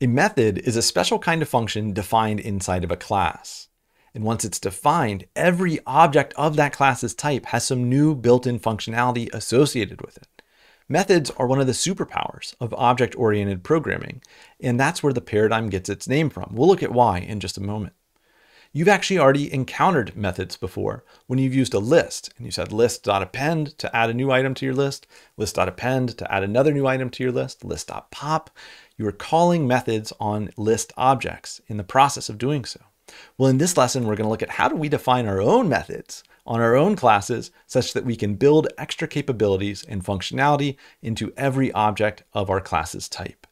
A method is a special kind of function defined inside of a class. And once it's defined, every object of that class's type has some new built-in functionality associated with it. Methods are one of the superpowers of object-oriented programming, and that's where the paradigm gets its name from. We'll look at why in just a moment. You've actually already encountered methods before when you've used a list and you said list.append to add a new item to your list, list.append to add another new item to your list, list.pop. You are calling methods on list objects in the process of doing so. Well, in this lesson, we're going to look at how do we define our own methods on our own classes such that we can build extra capabilities and functionality into every object of our class's type.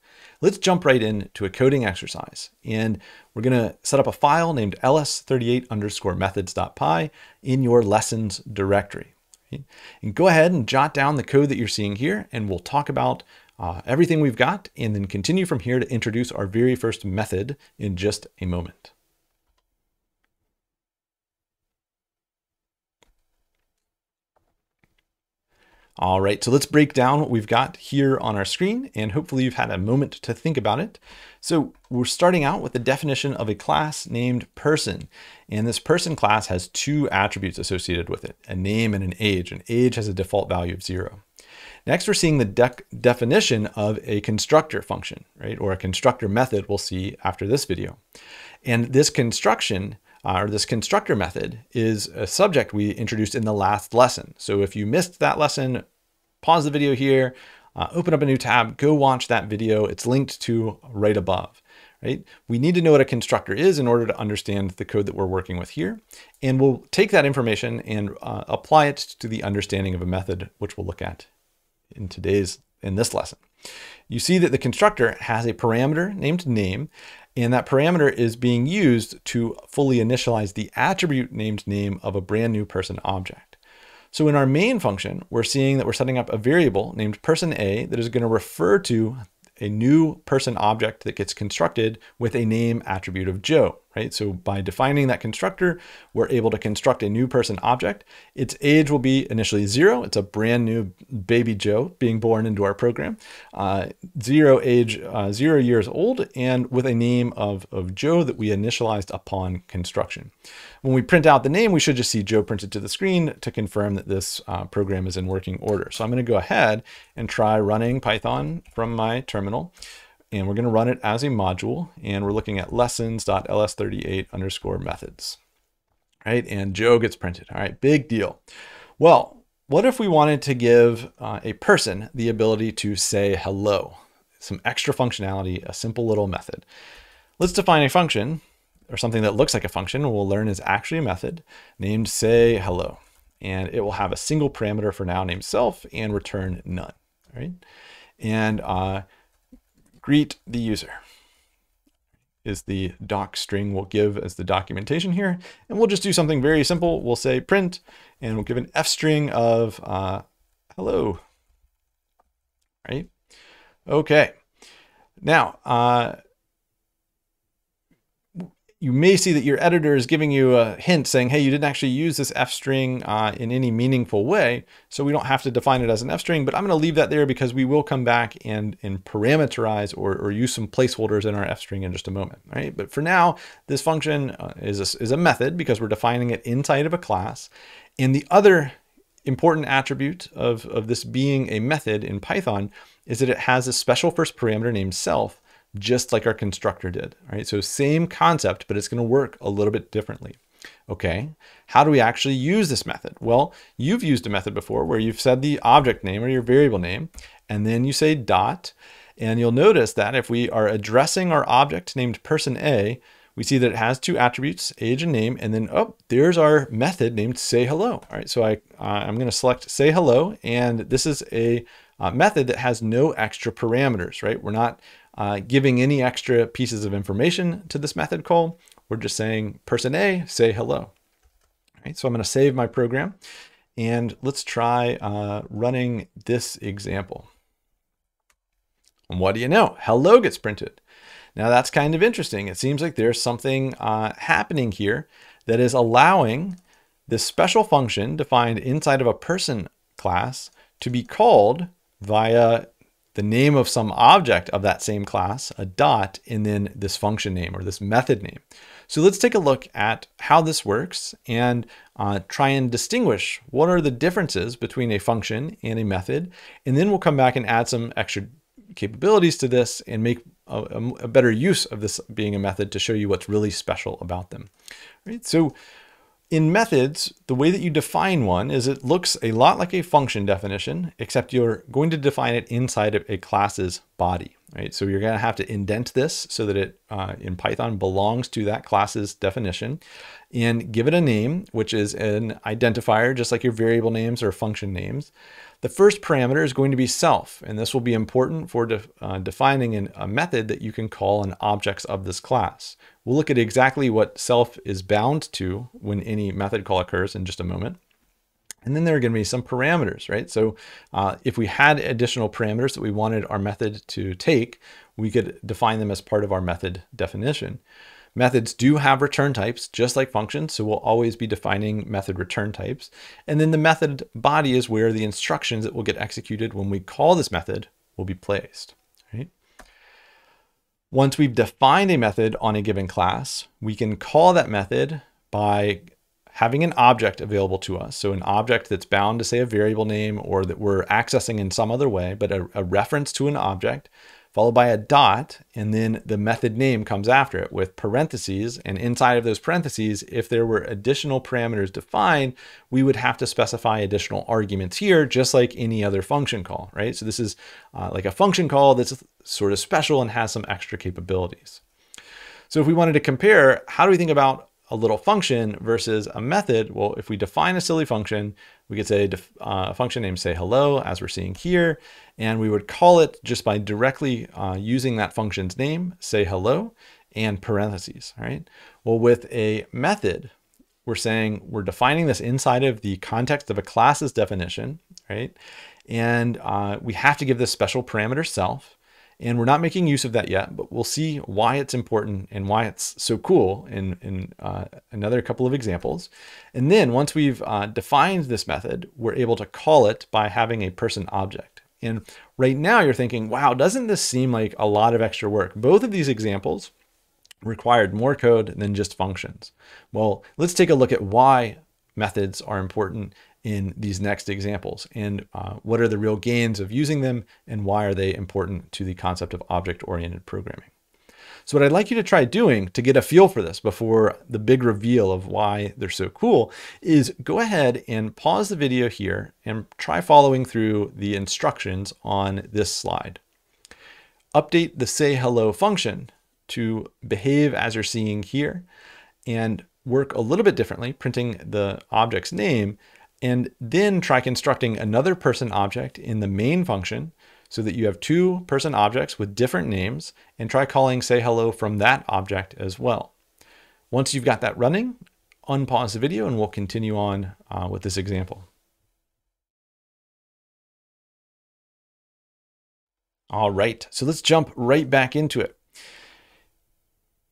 Let's jump right into a coding exercise. And we're going to set up a file named ls38 underscore methods.py in your lessons directory. And go ahead and jot down the code that you're seeing here, and we'll talk about uh, everything we've got and then continue from here to introduce our very first method in just a moment. All right, so let's break down what we've got here on our screen, and hopefully you've had a moment to think about it. So we're starting out with the definition of a class named person. And this person class has two attributes associated with it, a name and an age. And age has a default value of zero. Next, we're seeing the de definition of a constructor function, right? Or a constructor method we'll see after this video. And this construction uh, or this constructor method is a subject we introduced in the last lesson. So if you missed that lesson, pause the video here, uh, open up a new tab, go watch that video. It's linked to right above. Right? We need to know what a constructor is in order to understand the code that we're working with here. And we'll take that information and uh, apply it to the understanding of a method, which we'll look at in today's, in this lesson. You see that the constructor has a parameter named name, and that parameter is being used to fully initialize the attribute named name of a brand new person object. So in our main function, we're seeing that we're setting up a variable named person A that is going to refer to a new person object that gets constructed with a name attribute of Joe right? So by defining that constructor, we're able to construct a new person object. Its age will be initially zero. It's a brand new baby Joe being born into our program. Uh, zero age, uh, zero years old, and with a name of, of Joe that we initialized upon construction. When we print out the name, we should just see Joe printed to the screen to confirm that this uh, program is in working order. So I'm going to go ahead and try running Python from my terminal and we're going to run it as a module and we're looking at lessons.ls38 underscore methods. Right and joe gets printed all right big deal. Well what if we wanted to give uh, a person the ability to say hello? Some extra functionality a simple little method. Let's define a function or something that looks like a function. We'll learn is actually a method named say hello and it will have a single parameter for now named self and return none right? And uh, greet the user is the doc string we'll give as the documentation here. And we'll just do something very simple. We'll say print, and we'll give an f string of uh, hello, right? Okay. Now, uh, you may see that your editor is giving you a hint saying, hey, you didn't actually use this f string uh, in any meaningful way, so we don't have to define it as an f string, but I'm going to leave that there because we will come back and, and parameterize or, or use some placeholders in our f string in just a moment, right? But for now, this function uh, is, a, is a method because we're defining it inside of a class. And the other important attribute of, of this being a method in Python is that it has a special first parameter named self just like our constructor did, right? So same concept, but it's gonna work a little bit differently. Okay, how do we actually use this method? Well, you've used a method before where you've said the object name or your variable name, and then you say dot, and you'll notice that if we are addressing our object named person A, we see that it has two attributes, age and name, and then, oh, there's our method named say hello. All right, so I, uh, I'm gonna select say hello, and this is a uh, method that has no extra parameters, right? We're not uh, giving any extra pieces of information to this method call. We're just saying person A, say hello. All right, so I'm going to save my program and let's try uh, running this example. And what do you know? Hello gets printed. Now that's kind of interesting. It seems like there's something uh, happening here that is allowing this special function defined inside of a person class to be called via the name of some object of that same class, a dot, and then this function name or this method name. So let's take a look at how this works and uh, try and distinguish what are the differences between a function and a method. And then we'll come back and add some extra capabilities to this and make a, a better use of this being a method to show you what's really special about them. Right? So in methods, the way that you define one is it looks a lot like a function definition, except you're going to define it inside of a class's body, right? So you're going to have to indent this so that it uh, in Python belongs to that class's definition and give it a name, which is an identifier, just like your variable names or function names. The first parameter is going to be self, and this will be important for de uh, defining an, a method that you can call on objects of this class. We'll look at exactly what self is bound to when any method call occurs in just a moment. And then there are going to be some parameters, right? So uh, if we had additional parameters that we wanted our method to take, we could define them as part of our method definition. Methods do have return types, just like functions, so we'll always be defining method return types. And then the method body is where the instructions that will get executed when we call this method will be placed. Right? Once we've defined a method on a given class, we can call that method by having an object available to us. So an object that's bound to say a variable name or that we're accessing in some other way, but a, a reference to an object followed by a dot, and then the method name comes after it with parentheses. And inside of those parentheses, if there were additional parameters defined, we would have to specify additional arguments here, just like any other function call, right? So this is uh, like a function call that's sort of special and has some extra capabilities. So if we wanted to compare, how do we think about a little function versus a method? Well, if we define a silly function, we could say uh, a function name say hello, as we're seeing here, and we would call it just by directly uh, using that function's name, say hello, and parentheses, right? Well, with a method, we're saying we're defining this inside of the context of a class's definition, right? And uh, we have to give this special parameter self, and we're not making use of that yet, but we'll see why it's important and why it's so cool in, in uh, another couple of examples. And then once we've uh, defined this method, we're able to call it by having a person object. And right now you're thinking, wow, doesn't this seem like a lot of extra work? Both of these examples required more code than just functions. Well, let's take a look at why methods are important in these next examples and uh, what are the real gains of using them and why are they important to the concept of object-oriented programming. So what I'd like you to try doing to get a feel for this before the big reveal of why they're so cool is go ahead and pause the video here and try following through the instructions on this slide. Update the say hello function to behave as you're seeing here and work a little bit differently, printing the object's name and then try constructing another person object in the main function so that you have two person objects with different names and try calling say hello from that object as well. Once you've got that running, unpause the video and we'll continue on uh, with this example. All right, so let's jump right back into it.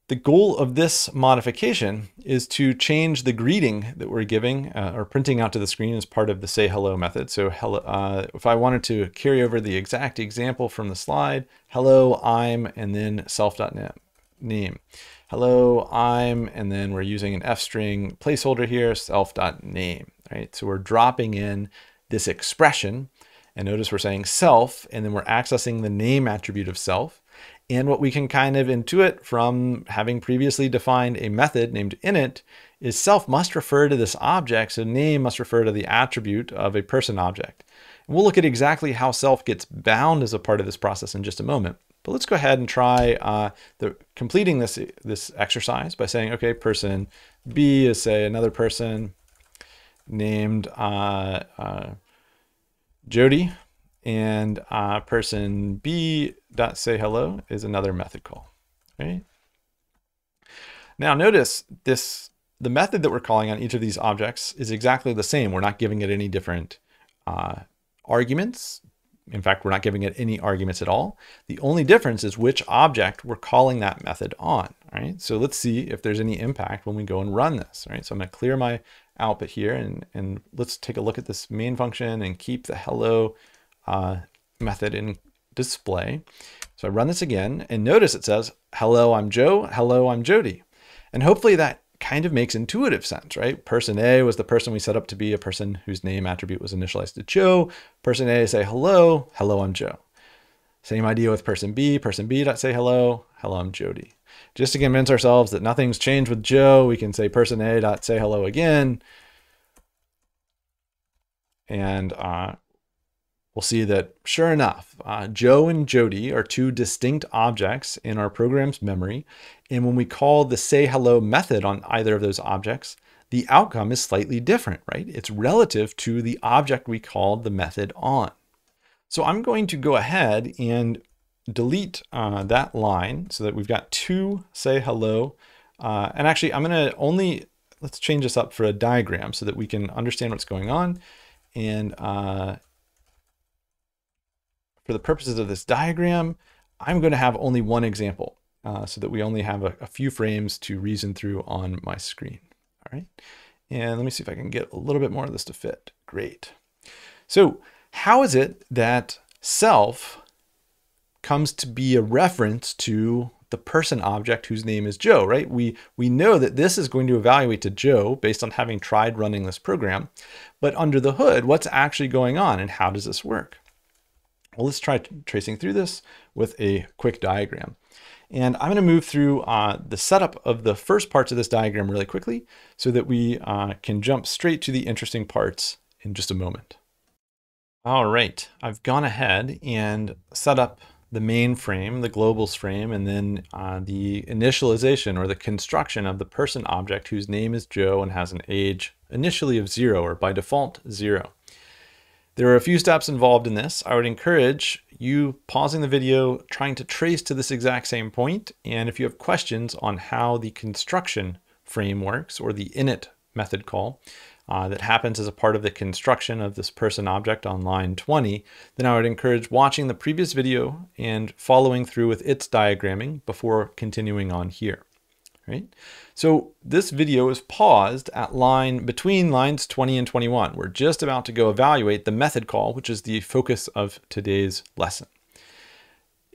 The goal of this modification is to change the greeting that we're giving uh, or printing out to the screen as part of the say hello method. So hello, uh, if I wanted to carry over the exact example from the slide, hello, I'm, and then self.name. Name. Hello, I'm, and then we're using an f string placeholder here, self.name, right? So we're dropping in this expression and notice we're saying self, and then we're accessing the name attribute of self. And what we can kind of intuit from having previously defined a method named init is self must refer to this object, so name must refer to the attribute of a person object. And we'll look at exactly how self gets bound as a part of this process in just a moment. But let's go ahead and try uh, the, completing this, this exercise by saying, okay, person B is say another person named uh, uh, Jody and uh, person B dot say hello is another method call, right? Now notice this, the method that we're calling on each of these objects is exactly the same. We're not giving it any different uh, arguments. In fact, we're not giving it any arguments at all. The only difference is which object we're calling that method on, right? So let's see if there's any impact when we go and run this, right? So I'm gonna clear my output here and, and let's take a look at this main function and keep the hello uh, method in display. So I run this again and notice it says, hello, I'm Joe. Hello, I'm Jody. And hopefully that kind of makes intuitive sense, right? Person A was the person we set up to be a person whose name attribute was initialized to Joe. Person A say hello, hello, I'm Joe. Same idea with person B. Person B dot say hello, hello, I'm Jody. Just to convince ourselves that nothing's changed with Joe, we can say person A dot say hello again. And uh, we'll see that sure enough, uh, Joe and Jody are two distinct objects in our program's memory. And when we call the say hello method on either of those objects, the outcome is slightly different, right? It's relative to the object we called the method on. So I'm going to go ahead and delete uh, that line so that we've got two say hello. Uh, and actually, I'm going to only, let's change this up for a diagram so that we can understand what's going on. And uh, for the purposes of this diagram, I'm going to have only one example uh, so that we only have a, a, few frames to reason through on my screen. All right. And let me see if I can get a little bit more of this to fit. Great. So how is it that self comes to be a reference to the person object whose name is Joe, right? We, we know that this is going to evaluate to Joe based on having tried running this program, but under the hood, what's actually going on and how does this work? Well, let's try tracing through this with a quick diagram. And I'm going to move through uh, the setup of the first parts of this diagram really quickly so that we uh, can jump straight to the interesting parts in just a moment. All right, I've gone ahead and set up the main frame, the globals frame, and then uh, the initialization or the construction of the person object whose name is Joe and has an age initially of zero or by default zero. There are a few steps involved in this. I would encourage you pausing the video, trying to trace to this exact same point, and if you have questions on how the construction frame works or the init method call uh, that happens as a part of the construction of this person object on line 20, then I would encourage watching the previous video and following through with its diagramming before continuing on here right? So this video is paused at line between lines 20 and 21. We're just about to go evaluate the method call, which is the focus of today's lesson.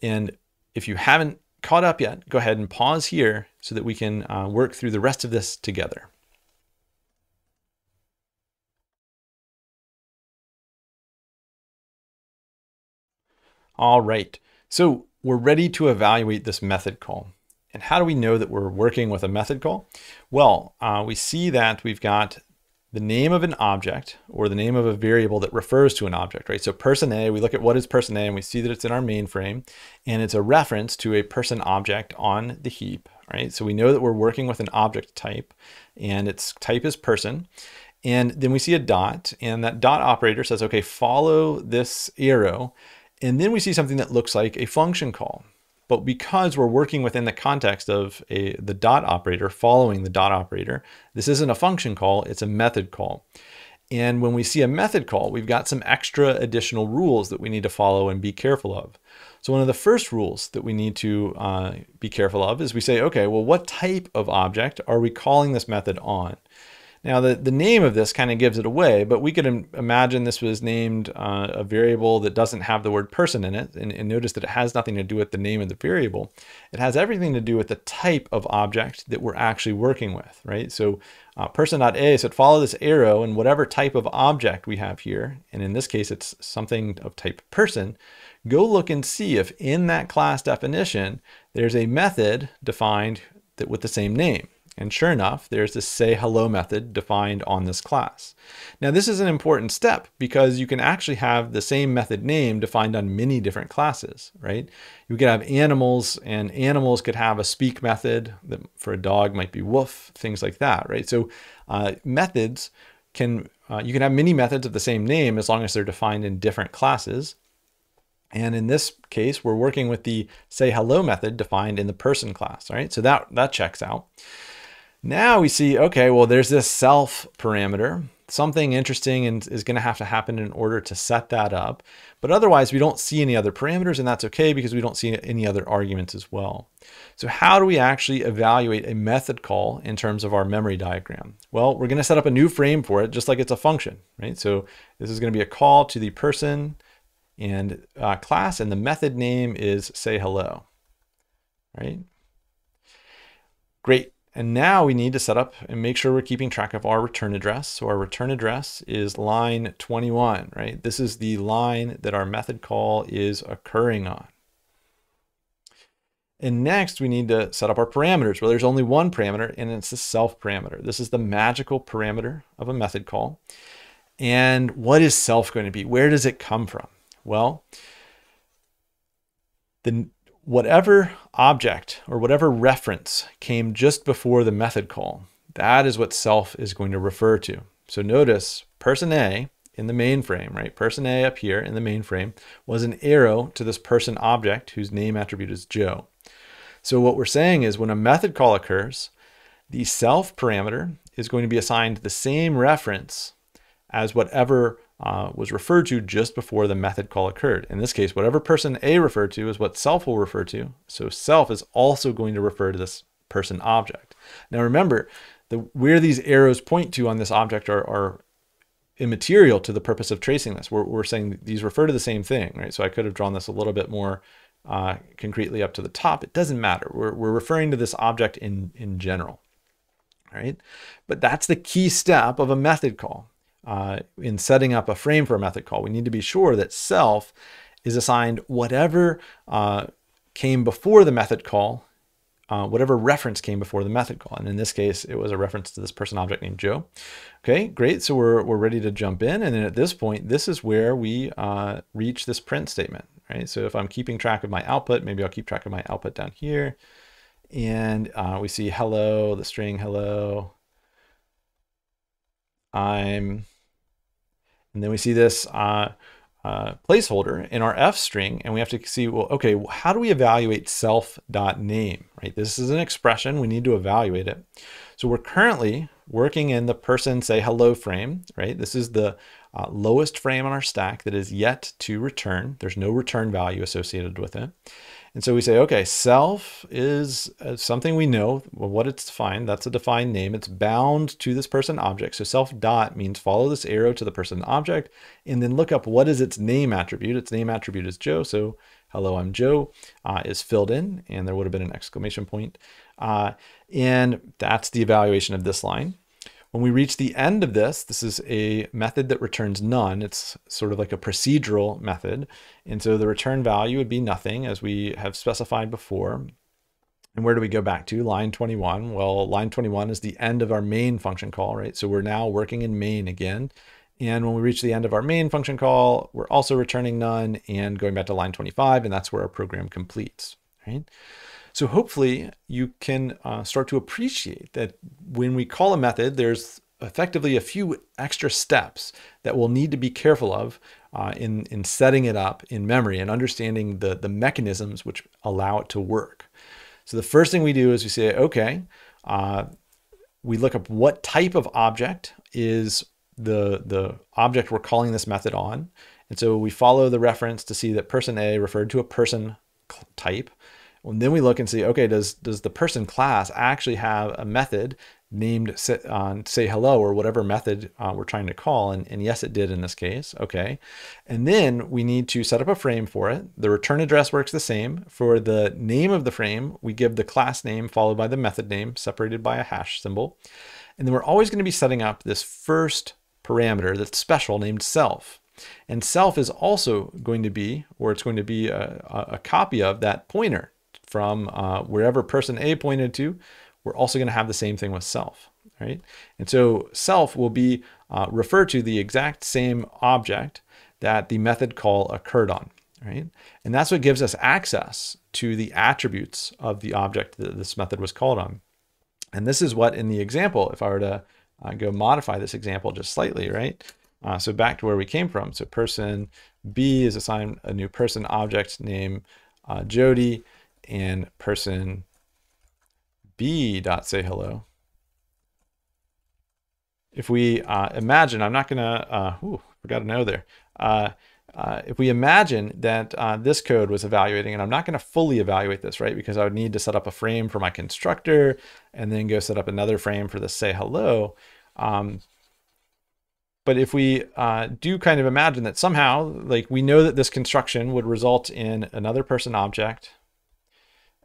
And if you haven't caught up yet, go ahead and pause here so that we can uh, work through the rest of this together. All right, so we're ready to evaluate this method call. And how do we know that we're working with a method call? Well, uh, we see that we've got the name of an object or the name of a variable that refers to an object, right? So person A, we look at what is person A and we see that it's in our mainframe and it's a reference to a person object on the heap, right? So we know that we're working with an object type and its type is person. And then we see a dot and that dot operator says, okay, follow this arrow. And then we see something that looks like a function call. But because we're working within the context of a, the dot operator, following the dot operator, this isn't a function call, it's a method call. And when we see a method call, we've got some extra additional rules that we need to follow and be careful of. So one of the first rules that we need to uh, be careful of is we say, okay, well, what type of object are we calling this method on? Now the, the name of this kind of gives it away, but we could imagine this was named uh, a variable that doesn't have the word person in it. And, and, notice that it has nothing to do with the name of the variable. It has everything to do with the type of object that we're actually working with, right? So uh, person.a said follow this arrow and whatever type of object we have here, and in this case it's something of type person, go look and see if in that class definition there's a method defined that with the same name. And sure enough, there's this say hello method defined on this class. Now this is an important step because you can actually have the same method name defined on many different classes, right? You could have animals and animals could have a speak method that for a dog might be woof, things like that, right? So uh, methods can, uh, you can have many methods of the same name as long as they're defined in different classes. And in this case, we're working with the say hello method defined in the person class, right? So that, that checks out. Now we see, okay, well, there's this self parameter. Something interesting and is going to have to happen in order to set that up. But otherwise, we don't see any other parameters, and that's okay because we don't see any other arguments as well. So how do we actually evaluate a method call in terms of our memory diagram? Well, we're going to set up a new frame for it, just like it's a function, right? So this is going to be a call to the person and uh, class, and the method name is say hello, right? Great. And now we need to set up and make sure we're keeping track of our return address. So our return address is line 21, right? This is the line that our method call is occurring on. And next we need to set up our parameters. Well, there's only one parameter and it's the self parameter. This is the magical parameter of a method call. And what is self going to be? Where does it come from? Well, the whatever object or whatever reference came just before the method call, that is what self is going to refer to. So notice person A in the mainframe, right? Person A up here in the mainframe was an arrow to this person object whose name attribute is Joe. So what we're saying is when a method call occurs, the self parameter is going to be assigned the same reference as whatever uh, was referred to just before the method call occurred. In this case, whatever person A referred to is what self will refer to. So self is also going to refer to this person object. Now remember, the, where these arrows point to on this object are, are immaterial to the purpose of tracing this. We're, we're saying these refer to the same thing, right? So I could have drawn this a little bit more uh, concretely up to the top. It doesn't matter. We're, we're referring to this object in, in general, right? But that's the key step of a method call. Uh, in setting up a frame for a method call, we need to be sure that self is assigned whatever uh, came before the method call, uh, whatever reference came before the method call. And in this case, it was a reference to this person object named Joe. Okay, great. So we're, we're ready to jump in. And then at this point, this is where we uh, reach this print statement right? So if I'm keeping track of my output, maybe I'll keep track of my output down here. And uh, we see hello, the string hello. I'm, and then we see this uh, uh, placeholder in our F string, and we have to see, well, okay, how do we evaluate self.name, right? This is an expression, we need to evaluate it. So we're currently working in the person say hello frame, right? This is the uh, lowest frame on our stack that is yet to return. There's no return value associated with it. And so we say, okay, self is uh, something we know well, what it's defined. That's a defined name. It's bound to this person object. So self dot means follow this arrow to the person object and then look up what is its name attribute. Its name attribute is Joe. So hello, I'm Joe uh, is filled in and there would have been an exclamation point. Uh, and that's the evaluation of this line. When we reach the end of this, this is a method that returns none. It's sort of like a procedural method. And so the return value would be nothing as we have specified before. And where do we go back to? Line 21. Well, line 21 is the end of our main function call, right? So we're now working in main again. And when we reach the end of our main function call, we're also returning none and going back to line 25, and that's where our program completes, right? So hopefully you can uh, start to appreciate that when we call a method, there's effectively a few extra steps that we'll need to be careful of uh, in, in setting it up in memory and understanding the, the mechanisms which allow it to work. So the first thing we do is we say, okay, uh, we look up what type of object is the, the object we're calling this method on. And so we follow the reference to see that person A referred to a person type. And then we look and see, okay, does does the person class actually have a method named say, uh, say hello or whatever method uh, we're trying to call? And, and yes, it did in this case. Okay. And then we need to set up a frame for it. The return address works the same. For the name of the frame, we give the class name followed by the method name separated by a hash symbol. And then we're always going to be setting up this first parameter that's special named self. And self is also going to be, or it's going to be a, a copy of that pointer from uh, wherever person A pointed to, we're also going to have the same thing with self, right? And so self will be uh, referred to the exact same object that the method call occurred on, right? And that's what gives us access to the attributes of the object that this method was called on. And this is what in the example, if I were to uh, go modify this example just slightly, right? Uh, so back to where we came from. So person B is assigned a new person object named uh, Jody and person B dot say hello. If we uh, imagine, I'm not gonna, uh, ooh, forgot to know there. Uh, uh, if we imagine that uh, this code was evaluating, and I'm not going to fully evaluate this, right? Because I would need to set up a frame for my constructor and then go set up another frame for the say hello. Um, but if we uh, do kind of imagine that somehow, like we know that this construction would result in another person object,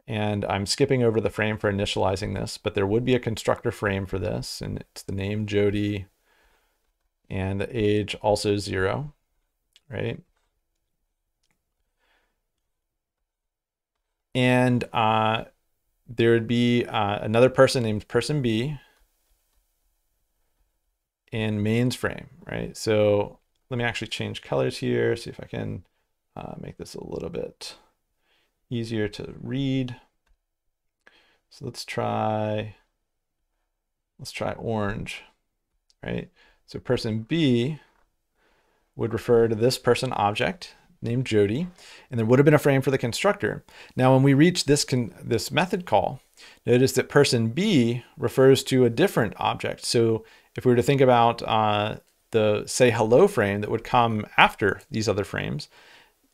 and I'm skipping over the frame for initializing this, but there would be a constructor frame for this, and it's the name Jody, and the age also zero, right? And uh, there would be uh, another person named person B, in mains frame, right? So let me actually change colors here, see if I can uh, make this a little bit easier to read. So let's try, let's try orange, right? So person B would refer to this person object named Jody, and there would have been a frame for the constructor. Now, when we reach this, can this method call, notice that person B refers to a different object. So if we were to think about uh, the say hello frame that would come after these other frames,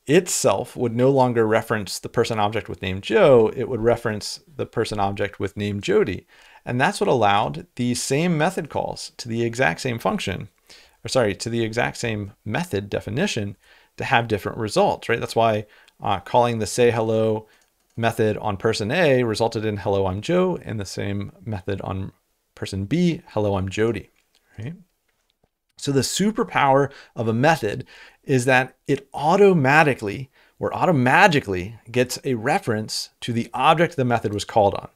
itself would no longer reference the person object with name Joe, it would reference the person object with name Jody. And that's what allowed these same method calls to the exact same function, or sorry, to the exact same method definition to have different results, right? That's why uh, calling the say hello method on person A resulted in hello, I'm Joe, and the same method on person B, hello, I'm Jody right? So the superpower of a method is that it automatically or automagically gets a reference to the object the method was called on,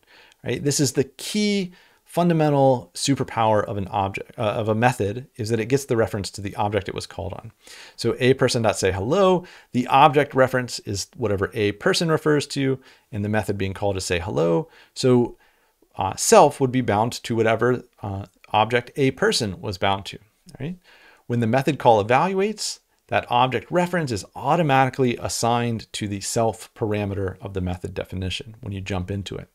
right? This is the key fundamental superpower of an object uh, of a method is that it gets the reference to the object it was called on. So a person dot say hello, the object reference is whatever a person refers to, and the method being called is say hello. So uh, self would be bound to whatever uh, object a person was bound to. Right? When the method call evaluates, that object reference is automatically assigned to the self parameter of the method definition when you jump into it.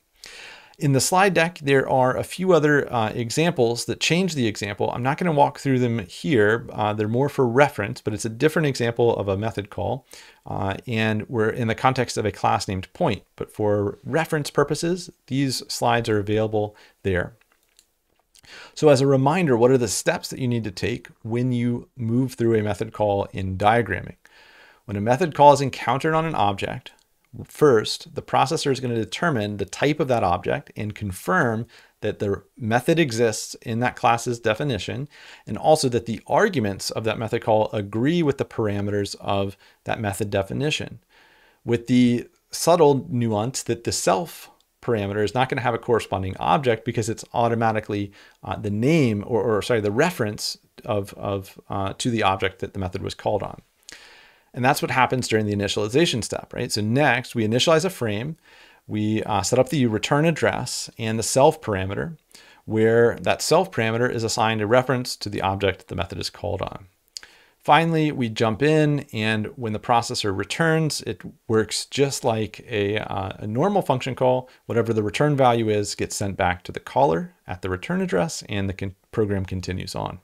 In the slide deck, there are a few other uh, examples that change the example. I'm not going to walk through them here. Uh, they're more for reference, but it's a different example of a method call. Uh, and we're in the context of a class named point. But for reference purposes, these slides are available there. So as a reminder, what are the steps that you need to take when you move through a method call in diagramming? When a method call is encountered on an object, first, the processor is going to determine the type of that object and confirm that the method exists in that class's definition, and also that the arguments of that method call agree with the parameters of that method definition. With the subtle nuance that the self parameter is not going to have a corresponding object because it's automatically uh, the name or, or, sorry, the reference of, of uh, to the object that the method was called on. And that's what happens during the initialization step, right? So next we initialize a frame, we uh, set up the return address and the self parameter where that self parameter is assigned a reference to the object the method is called on. Finally, we jump in and when the processor returns, it works just like a, uh, a, normal function call. Whatever the return value is gets sent back to the caller at the return address and the program continues on.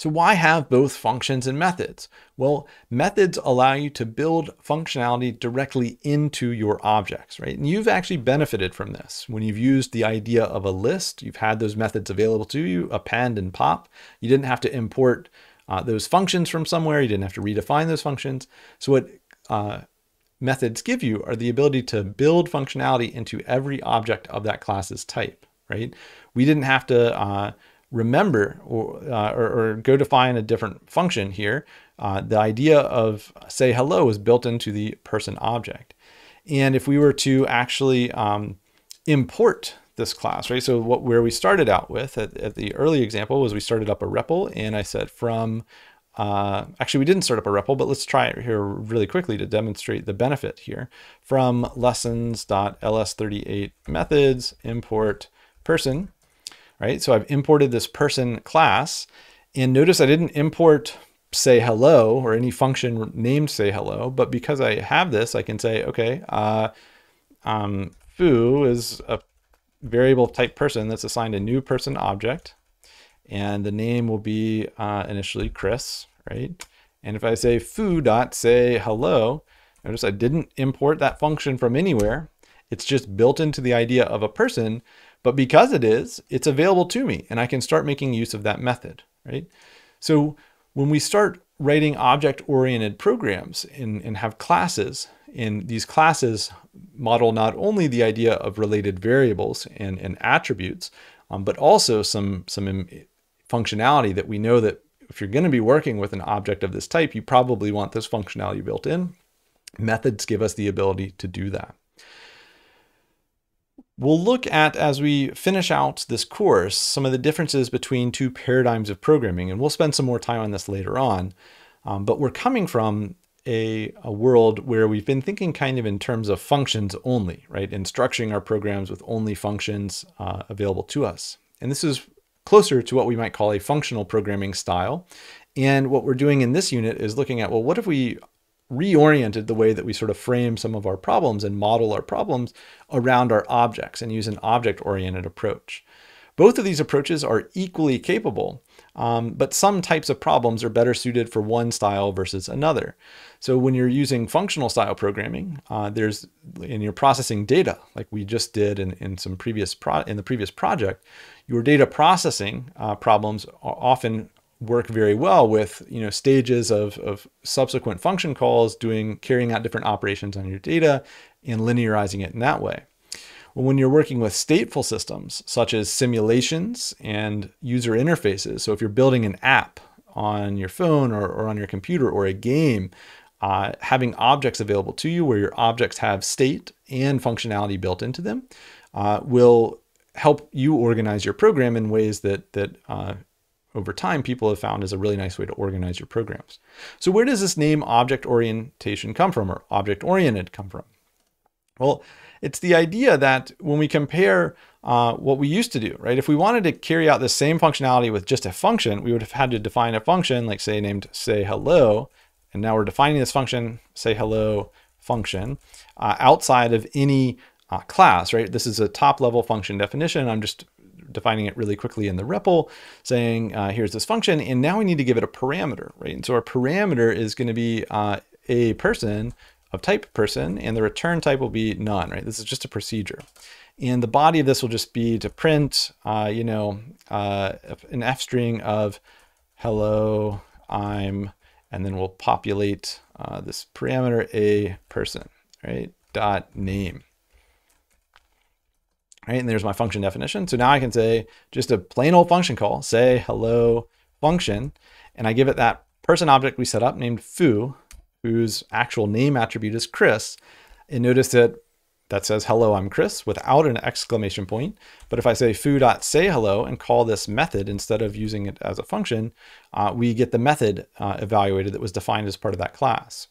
So why have both functions and methods? Well, methods allow you to build functionality directly into your objects, right? And you've actually benefited from this. When you've used the idea of a list, you've had those methods available to you, append and pop. You didn't have to import uh, those functions from somewhere. You didn't have to redefine those functions. So what uh, methods give you are the ability to build functionality into every object of that class's type, right? We didn't have to uh, remember or, uh, or, or, go define a different function here, uh, the idea of say hello is built into the person object. And if we were to actually um, import this class, right? So what where we started out with at, at, the early example was we started up a REPL and I said from, uh, actually we didn't start up a REPL, but let's try it here really quickly to demonstrate the benefit here. From lessons.ls38 methods import person, right? So I've imported this person class and notice I didn't import say hello or any function named say hello, but because I have this, I can say, okay, uh, um, foo is a variable type person that's assigned a new person object and the name will be uh, initially Chris, right? And if I say foo dot say hello, notice I didn't import that function from anywhere. It's just built into the idea of a person but because it is, it's available to me and I can start making use of that method, right? So when we start writing object-oriented programs and, and have classes, and these classes model not only the idea of related variables and, and attributes, um, but also some, some functionality that we know that if you're going to be working with an object of this type, you probably want this functionality built in. Methods give us the ability to do that. We'll look at, as we finish out this course, some of the differences between two paradigms of programming, and we'll spend some more time on this later on. Um, but we're coming from a, a, world where we've been thinking kind of in terms of functions only, right? And structuring our programs with only functions uh, available to us. And this is closer to what we might call a functional programming style. And what we're doing in this unit is looking at, well, what if we reoriented the way that we sort of frame some of our problems and model our problems around our objects and use an object-oriented approach. Both of these approaches are equally capable, um, but some types of problems are better suited for one style versus another. So when you're using functional style programming, uh, there's in your processing data, like we just did in, in some previous in the previous project, your data processing uh, problems often work very well with you know stages of, of subsequent function calls doing carrying out different operations on your data and linearizing it in that way. Well, when you're working with stateful systems such as simulations and user interfaces, so if you're building an app on your phone or, or on your computer or a game, uh, having objects available to you where your objects have state and functionality built into them uh, will help you organize your program in ways that that uh, over time people have found is a really nice way to organize your programs. So where does this name object orientation come from or object oriented come from? Well, it's the idea that when we compare uh, what we used to do, right? If we wanted to carry out the same functionality with just a function, we would have had to define a function like say named say hello. And now we're defining this function, say hello function, uh, outside of any uh, class, right? This is a top level function definition. I'm just defining it really quickly in the REPL, saying uh, here's this function, and now we need to give it a parameter, right? And so our parameter is going to be uh, a person of type person, and the return type will be none, right? This is just a procedure. And the body of this will just be to print, uh, you know, uh, an f string of hello, I'm, and then we'll populate uh, this parameter a person, right? Dot name right? And there's my function definition. So now I can say just a plain old function call, say hello function, and I give it that person object we set up named foo, whose actual name attribute is Chris. And notice that that says hello, I'm Chris without an exclamation point. But if I say foo.say hello and call this method instead of using it as a function, uh, we get the method uh, evaluated that was defined as part of that class.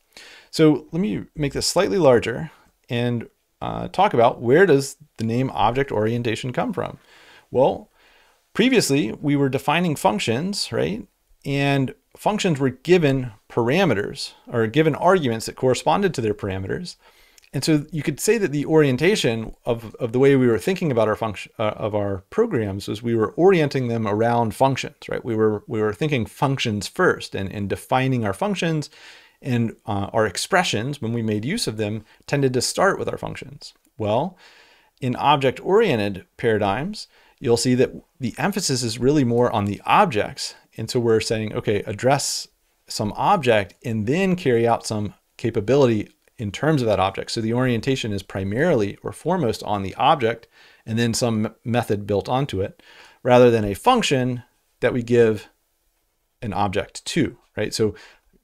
So let me make this slightly larger and uh, talk about where does the name object orientation come from? Well, previously we were defining functions, right? And functions were given parameters or given arguments that corresponded to their parameters. And so you could say that the orientation of, of the way we were thinking about our function uh, of our programs was we were orienting them around functions, right? We were we were thinking functions first and, and defining our functions and uh, our expressions, when we made use of them, tended to start with our functions. Well, in object-oriented paradigms, you'll see that the emphasis is really more on the objects. And so we're saying, okay, address some object and then carry out some capability in terms of that object. So the orientation is primarily or foremost on the object and then some method built onto it rather than a function that we give an object to, right? So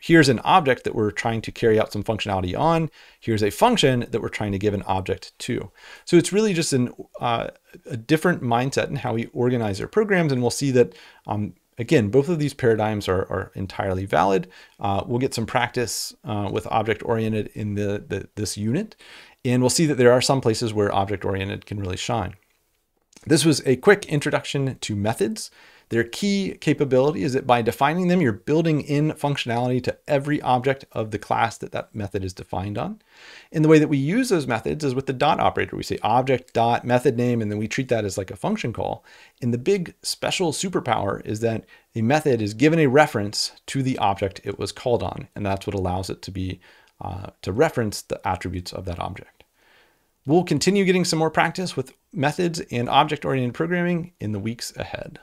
here's an object that we're trying to carry out some functionality on. Here's a function that we're trying to give an object to. So it's really just an, uh, a different mindset in how we organize our programs. And we'll see that, um, again, both of these paradigms are, are entirely valid. Uh, we'll get some practice uh, with object-oriented in the, the, this unit. And we'll see that there are some places where object-oriented can really shine. This was a quick introduction to methods. Their key capability is that by defining them, you're building in functionality to every object of the class that that method is defined on. And the way that we use those methods is with the dot operator. We say object dot method name, and then we treat that as like a function call. And the big special superpower is that a method is given a reference to the object it was called on. And that's what allows it to be uh, to reference the attributes of that object. We'll continue getting some more practice with methods and object-oriented programming in the weeks ahead.